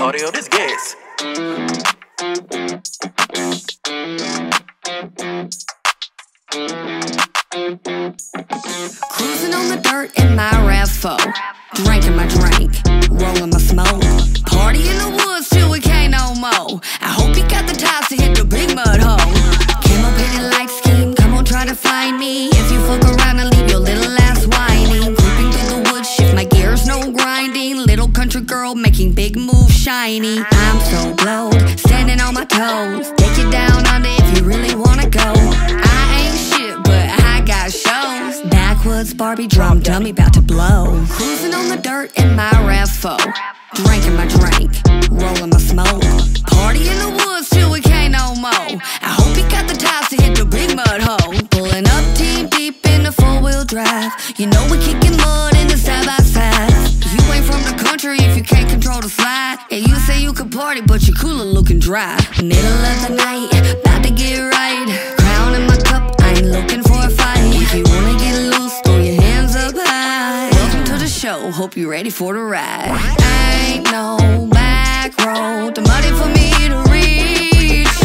audio, this gas. Cruising on the dirt in my RAV4. Drinking my drink, rolling my smoke. Party in the woods till we can't no more. I hope you got the ties to hit the big mud hole. Camo painted light scheme, come on, try to find me. If you Country girl making big moves shiny. I'm so blowed, standing on my toes. Take you down under if you really wanna go. I ain't shit, but I got shows. Backwoods Barbie drum dummy about to blow. Cruising on the dirt in my RAV4. Drinking my drink, rolling my smoke. Party in the woods till we can't no more. I hope you got the ties to hit the big mud hole. Pulling up team deep in the four wheel drive. You know we kicking mud And you say you can party, but you're cooler looking dry. Middle of the night, about to get right. Crown in my cup, I ain't looking for a fight. If you wanna get loose, throw your hands up high. Welcome to the show, hope you're ready for the ride. Ain't no back road, too muddy for me to reach.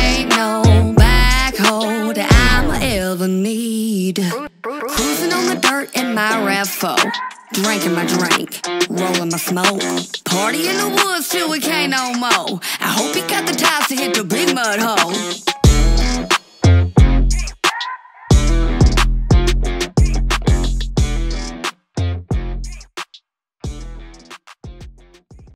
Ain't no back hold that I'ma ever need. Cruising on the dirt in my RAV4. Drinking my drink, rolling my smoke. Party in the woods till we can't no more. I hope you got the ties to hit the big mud hole.